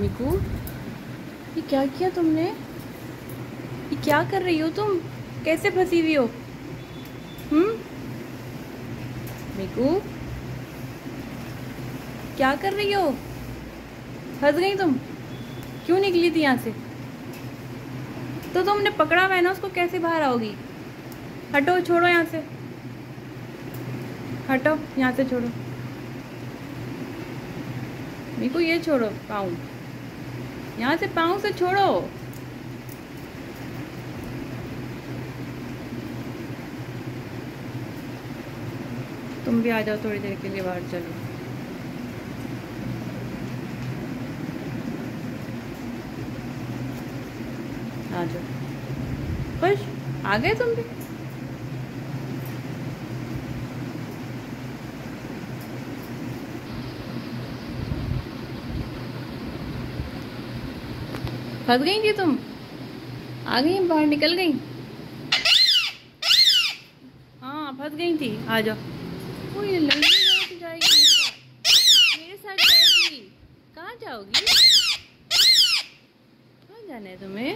मिकू, ये क्या किया तुमने? ये क्या कर रही हो तुम? कैसे फंसी हुई हो? हम्म? क्या कर रही हो? फंस गई तुम? क्यों निकली थी यहाँ से? तो तुमने पकड़ा हुआ है ना उसको कैसे बाहर आओगी? हटो, छोड़ो यहाँ से। हटो, यहाँ से छोड़ो। मिकू, ये छोड़ो पाँव यहाँ से पाँव से छोड़ो। तुम भी आ जाओ थोड़ी देर के लिए, बाहर चलो। आ जाओ। खुश? आ गए तुम भी? फंस गई थी तुम? आ गई बाहर निकल गई? हाँ फंस गई थी। आ जाओ। लड़की जाएगी मेरे साथ जाएगी। कहाँ जाओगी? कहाँ जाना है तुम्हें?